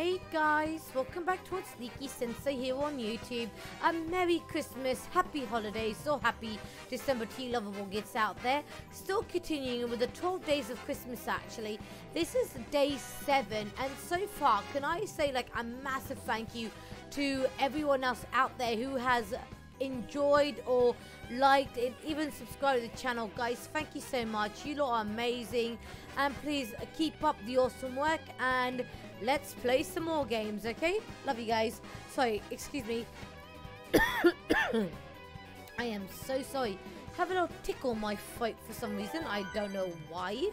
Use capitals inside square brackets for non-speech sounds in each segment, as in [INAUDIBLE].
Hey guys, welcome back to Sneaky Sensei here on YouTube. A Merry Christmas, Happy Holidays, so happy December Tea Lovable gets out there. Still continuing with the 12 days of Christmas actually. This is day 7 and so far can I say like a massive thank you to everyone else out there who has enjoyed or liked and even subscribed to the channel guys thank you so much you lot are amazing and please keep up the awesome work and let's play some more games okay? Love you guys. Sorry excuse me. [COUGHS] I am so sorry. Have a little tickle my throat for some reason. I don't know why.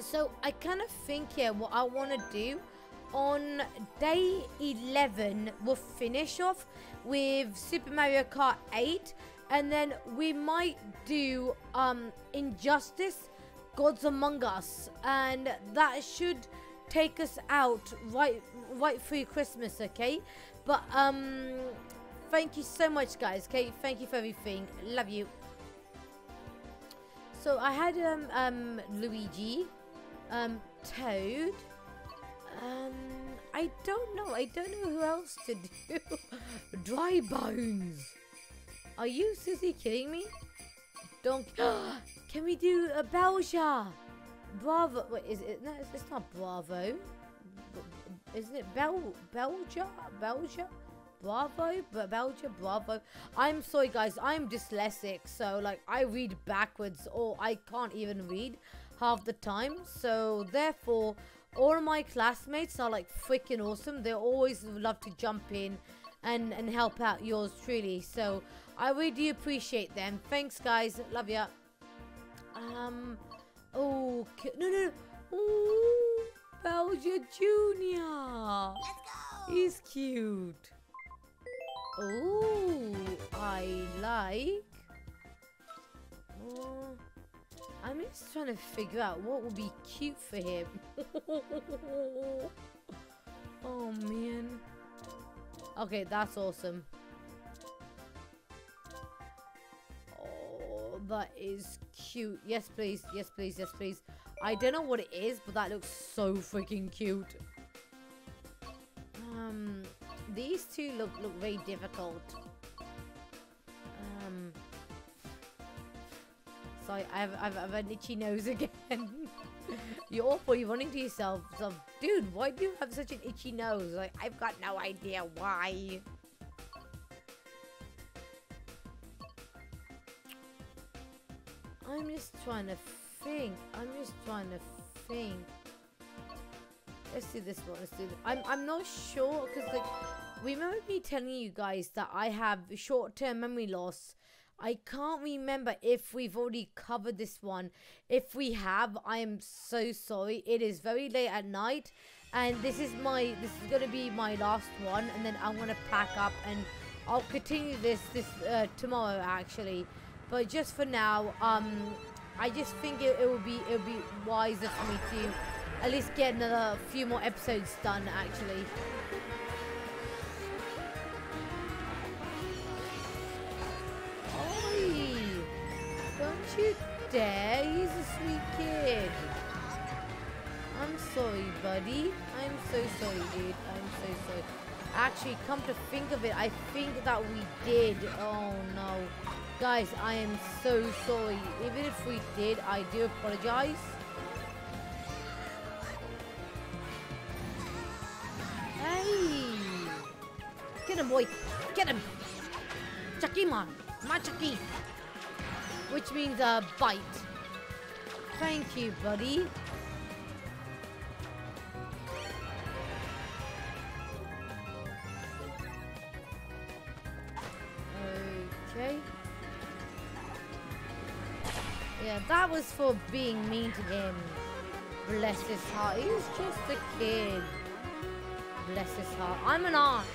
So I kind of think here what I want to do on day 11 we'll finish off with Super Mario Kart 8 and then we might do um Injustice Gods Among Us and that should take us out right right through Christmas okay but um thank you so much guys okay thank you for everything love you so I had um um Luigi um Toad um, I don't know. I don't know who else to do. [LAUGHS] Dry bones. Are you seriously kidding me? Don't. [GASPS] Can we do a Belgia? Bravo. Wait, is it? No, it's not Bravo. Isn't it Bel Belgia? Belgia? Bravo? Belgia? Bravo? I'm sorry, guys. I'm dyslexic, so like I read backwards, or I can't even read half the time. So therefore all my classmates are like freaking awesome. They always love to jump in and, and help out yours truly. So I really appreciate them. Thanks, guys. Love ya. Um, oh, no, no, no. Oh, Belgia Jr. Let's go. He's cute. Oh, I like. Oh. I'm just trying to figure out what would be cute for him. [LAUGHS] oh man. Okay, that's awesome. That is cute. Yes, please. Yes, please. Yes, please. I don't know what it is, but that looks so freaking cute. Um, these two look look very difficult. Um, Sorry, I've, I've, I've an itchy nose [LAUGHS] again. you're awful. You're running to yourself. So, dude, why do you have such an itchy nose? Like, I've got no idea why. I'm just trying to think. I'm just trying to think. Let's do this one. Let's do this. I'm, I'm not sure because, like, remember me telling you guys that I have short-term memory loss I can't remember if we've already covered this one. If we have, I am so sorry. It is very late at night. And this is my, this is going to be my last one. And then I'm going to pack up and I'll continue this, this uh, tomorrow actually. But just for now, um, I just think it, it will be, it will be wiser for me to at least get another few more episodes done actually. Oi! Don't you dare? He's a sweet kid. I'm sorry, buddy. I'm so sorry, dude. I'm so sorry. Actually, come to think of it, I think that we did. Oh, no. Guys, I am so sorry. Even if we did, I do apologize. Hey! Get him, boy. Get him. My Chucky which means uh, bite. Thank you, buddy. Yeah, that was for being mean to him. Bless his heart. He's just a kid. Bless his heart. I'm an aunt.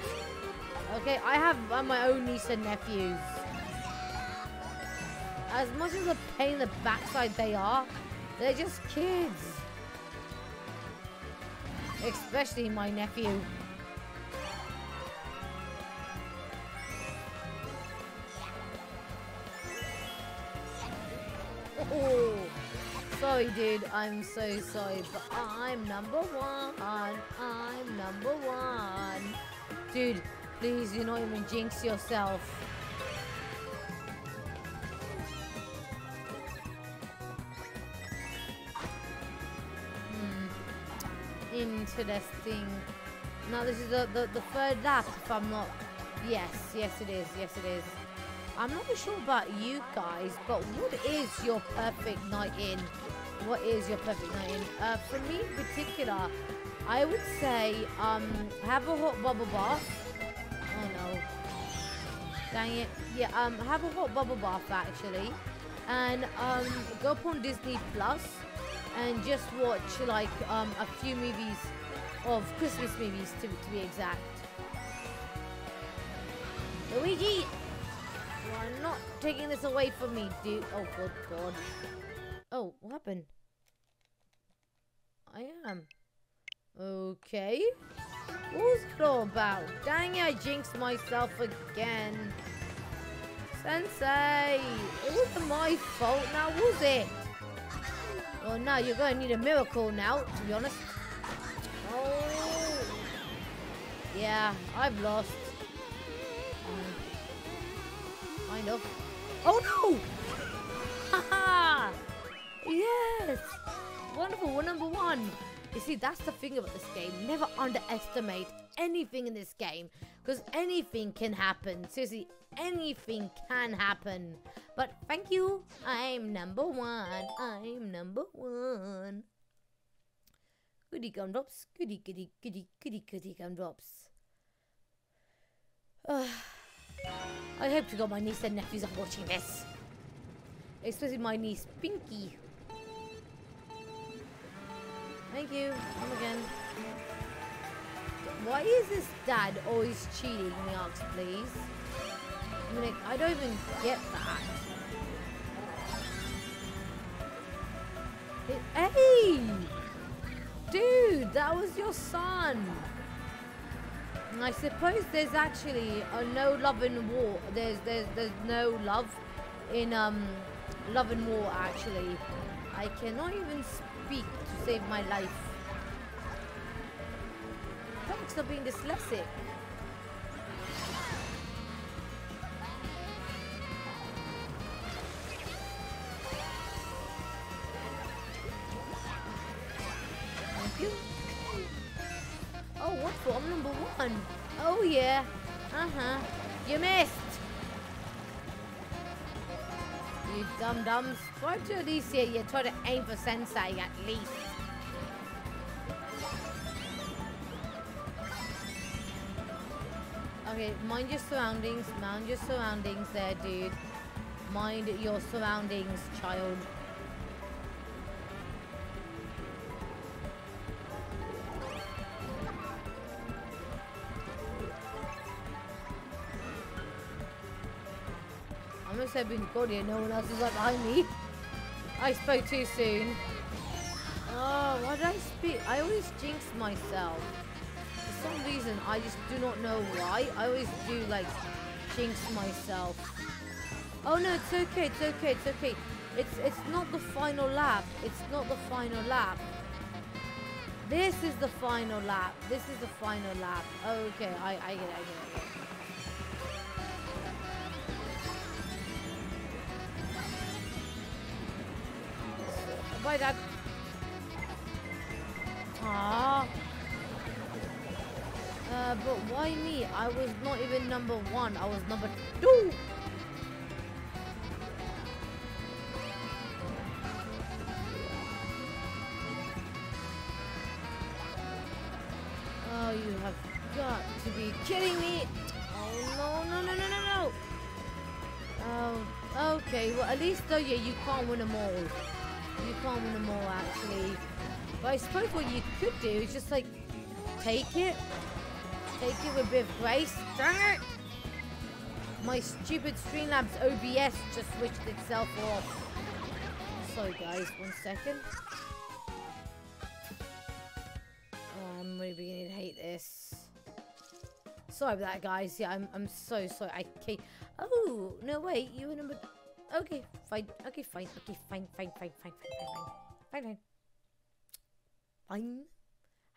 Okay, I have uh, my own niece and nephews as much as a pain in the backside they are, they're just kids. Especially my nephew. Sorry, dude. I'm so sorry, but I'm number one. I'm number one. Dude, please do not even jinx yourself. Hmm. Interesting. Now this is the, the, the third lap if I'm not... Yes, yes it is, yes it is. I'm not sure about you guys, but what is your perfect night in? What is your perfect night in? Uh, for me in particular, I would say um, have a hot bubble bath. Oh no. Dang it. Yeah, um, have a hot bubble bath actually. And um, go upon Disney Plus and just watch like um, a few movies of Christmas movies to, to be exact. Luigi! You are not taking this away from me, dude. Oh, good God. Oh, what happened? I am. Okay. Was it all about? Dang it, I jinxed myself again. Sensei! It wasn't my fault now, was it? Well, now you're going to need a miracle now, to be honest. Oh. Yeah, I've lost. Kind of. Oh no! [LAUGHS] Haha! Yes! Wonderful, we're number one. You see, that's the thing about this game. Never underestimate anything in this game. Because anything can happen. Seriously, anything can happen. But thank you. I'm number one. I'm number one. Goody gumdrops. Goody, goody, goody, goody, goody gumdrops. [SIGHS] I hope to God my niece and nephews are watching this. Especially my niece, Pinky. Thank you. Come again. Why is this dad always cheating, me asks, please? I mean, I don't even get that. It, hey! Dude, that was your son! I suppose there's actually a no love in war. There's there's there's no love in um love and war actually. I cannot even speak to save my life. Thanks for being dyslexic. Thank you. Oh, what for? I'm number one. Oh, yeah. Uh-huh. You missed. Dum-dums. Try to at least, yeah, yeah, try to aim for Sensei at least. Okay, mind your surroundings. Mind your surroundings there, dude. Mind your surroundings, child. Hoping to God here no one else is right behind me. I spoke too soon. Oh, why did I speak? I always jinx myself. For some reason, I just do not know why. I always do, like, jinx myself. Oh, no, it's okay, it's okay, it's okay. It's, it's not the final lap. It's not the final lap. This is the final lap. This is the final lap. Oh, okay, I, I get it, I get it. I get it. Bye, Dad. Aww. Uh, but why me? I was not even number one. I was number two. Oh, you have got to be kidding me. Oh, no, no, no, no, no, no. Oh, okay. Well, at least though, yeah, you can't win them all. You can't win them all, actually. But I suppose what you could do is just, like, take it. Take it with a bit of grace. Dang it! My stupid Streamlabs OBS just switched itself off. Sorry, guys. One second. Oh, I'm really beginning to hate this. Sorry about that, guys. Yeah, I'm, I'm so sorry. I can't... Oh, no, wait. You were number... Okay, fine. Okay, fine. Okay, fine, fine, fine, fine, fine, fine, fine, fine, fine.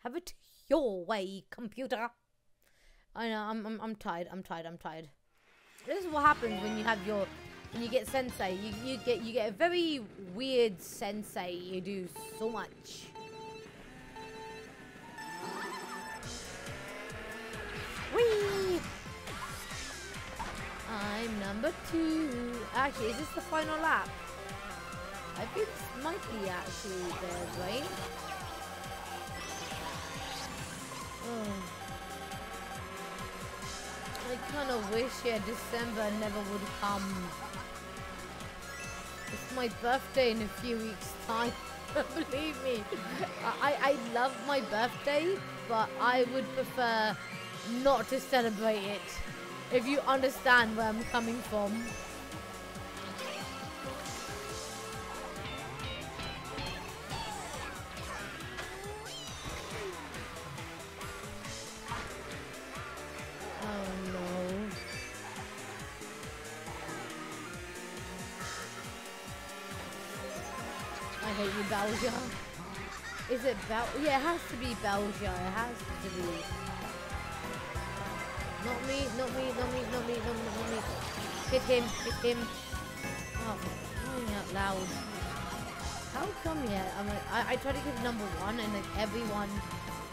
Have it your way, computer. I know. I'm. I'm. I'm tired. I'm tired. I'm tired. This is what happens when you have your. When you get sensei, you, you get you get a very weird sensei. You do so much. I'm number two. Actually, is this the final lap? I think be actually the right? Oh. I kind of wish, yeah, December never would come. It's my birthday in a few weeks' time. [LAUGHS] Believe me. I, I love my birthday, but I would prefer not to celebrate it. If you understand where I'm coming from. Oh no. I hate you, Belgia. Is it Bel? Yeah, it has to be Belgium. It has to be. Not me, not me, not me, not me, not me, not me. Hit him, hit him. Oh, crying out loud. How come yet? I'm like, I, I try to get number one and like everyone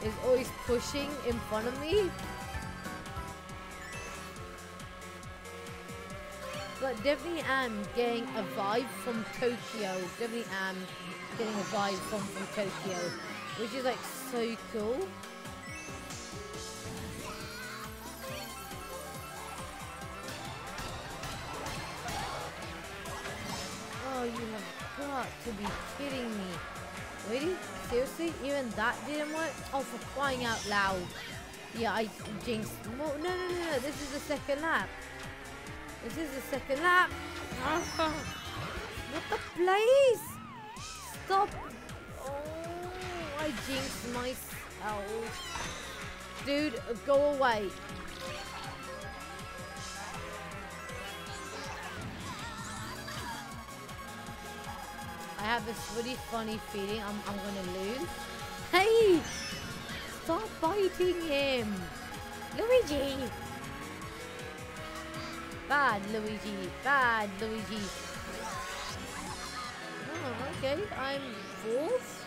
is always pushing in front of me. But definitely am getting a vibe from Tokyo. Definitely am getting a vibe from, from Tokyo. Which is like so cool. To be kidding me. Really? Seriously? Even that didn't work? Oh, for crying out loud. Yeah, I jinxed. No, no, no, no, no. This is the second lap. This is the second lap. what the place? Stop. Oh, I jinxed myself. Dude, go away. Have this really funny feeling I'm, I'm gonna lose. Hey! Stop biting him! Luigi! Bad Luigi, bad Luigi. Oh, okay, I'm fourth?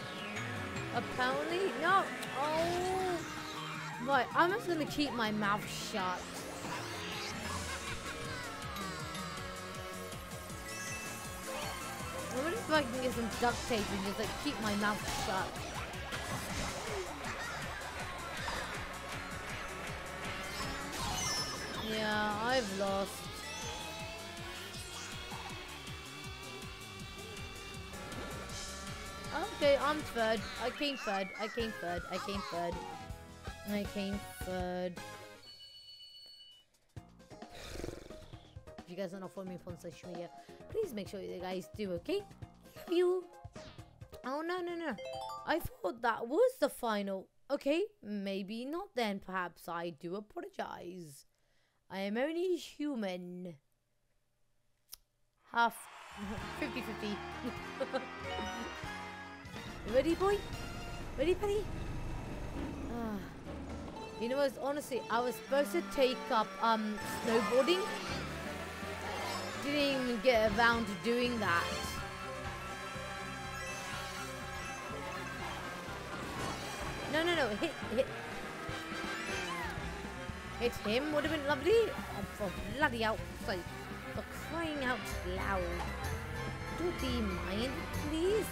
Apparently? No! Oh! Right, I'm just gonna keep my mouth shut. If I can get some duct tape and just like keep my mouth shut. Yeah, I've lost. Okay, I'm third. I came third. I came third. I came third. I came third. If you guys are not following me on social media, please make sure you guys do, okay? You. Oh, no, no, no. I thought that was the final. Okay, maybe not then. Perhaps I do apologize. I am only human. Half [LAUGHS] 50 50. [LAUGHS] Ready, boy? Ready, buddy? Ah. You know what? Honestly, I was supposed to take up um snowboarding. Didn't even get around to doing that. No, no, no. Hit, hit. Hit him would have been lovely. Oh, for bloody outside. For crying out loud. Do be mind, please.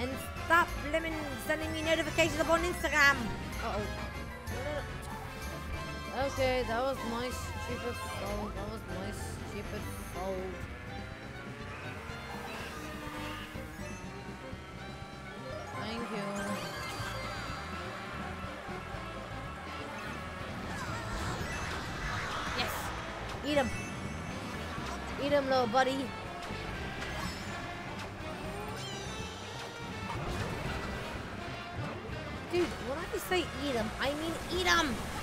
And stop lemon sending me notifications upon Instagram. Uh oh. Okay, that was my stupid fault. That was my stupid fault. Eat him! Eat him, little buddy! Dude, when I say eat him, I mean eat him!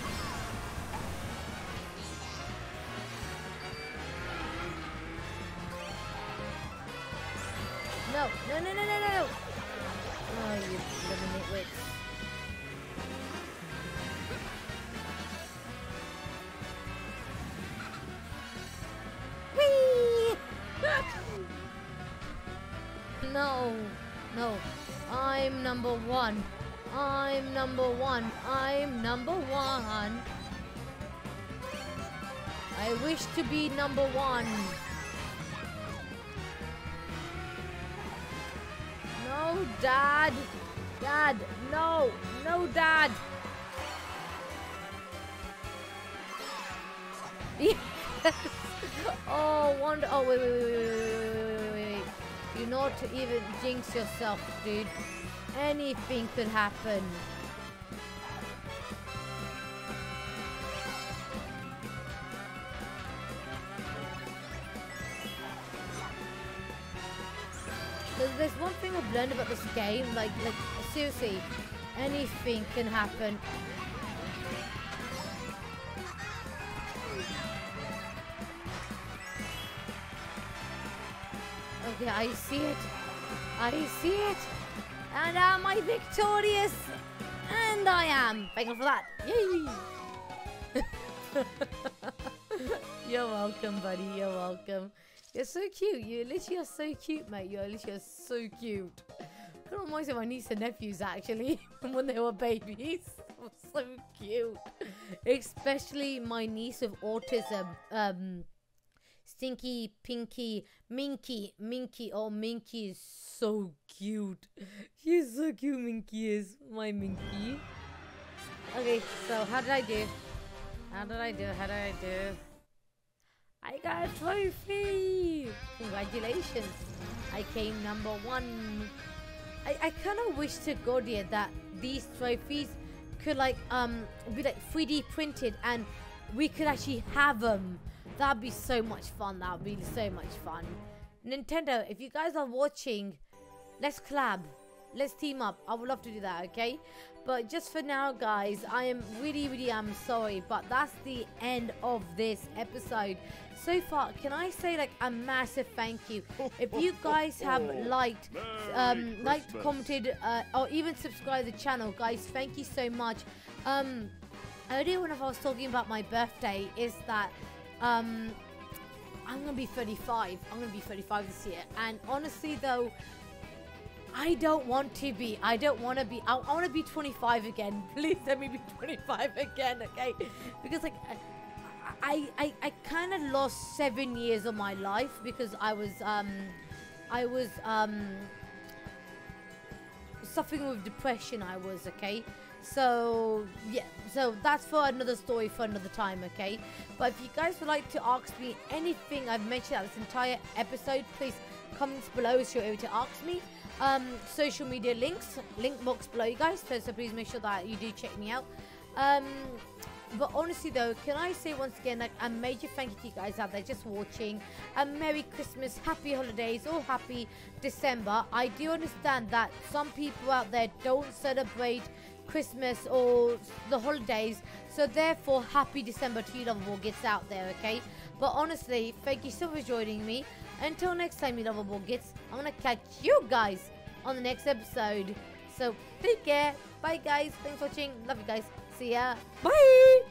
No. No. I'm number one. I'm number one. I'm number one. I wish to be number one. No, Dad. Dad, no. No, Dad. [LAUGHS] Yes. oh, wonder. Oh, wait, wait, wait, wait, wait. Not even jinx yourself, dude. Anything could happen. There's, there's one thing I've learned about this game, like, like seriously, anything can happen. Okay, I see it. I see it. And am I victorious? And I am. Thank you for that. Yay! [LAUGHS] You're welcome, buddy. You're welcome. You're so cute. You literally are so cute, mate. You're literally so cute. Of reminds me of my niece and nephews, actually, [LAUGHS] when they were babies. [LAUGHS] so cute. Especially my niece with autism. Um, Stinky, Pinky, Minky, Minky. Oh, Minky is so cute. She's so cute, Minky is. My Minky. Okay, so how did I do? How did I do? How did I do? I got a trophy! Congratulations. I came number one. I, I kind of wish to God here that these trophies could like um be like 3D printed and we could actually have them. That'd be so much fun. That would be so much fun. Nintendo, if you guys are watching, let's collab. Let's team up. I would love to do that, okay? But just for now, guys, I am really, really am sorry. But that's the end of this episode. So far, can I say like a massive thank you? If you [LAUGHS] guys have liked, um, liked, commented, uh, or even subscribed to the channel, guys, thank you so much. Um, earlier when I was talking about my birthday, is that um, I'm gonna be 35. I'm gonna be 35 this year. And honestly, though, I don't want to be. I don't want to be. I, I want to be 25 again. [LAUGHS] Please let me be 25 again, okay? Because like. I, I, I kind of lost seven years of my life because I was um I was um suffering with depression I was okay so yeah so that's for another story for another time okay? But if you guys would like to ask me anything I've mentioned at this entire episode please comments below is you're able to ask me. Um social media links link box below you guys. So, so please make sure that you do check me out. Um but honestly though can i say once again like a major thank you to you guys out there just watching. A merry christmas happy holidays or happy december. I do understand that some people out there don't celebrate christmas or the holidays. So therefore happy december to you lovable gets out there okay? But honestly thank you so much for joining me. Until next time you lovable gets i'm gonna catch you guys on the next episode. So take care. Bye guys. Thanks for watching. Love you guys. See ya. Bye.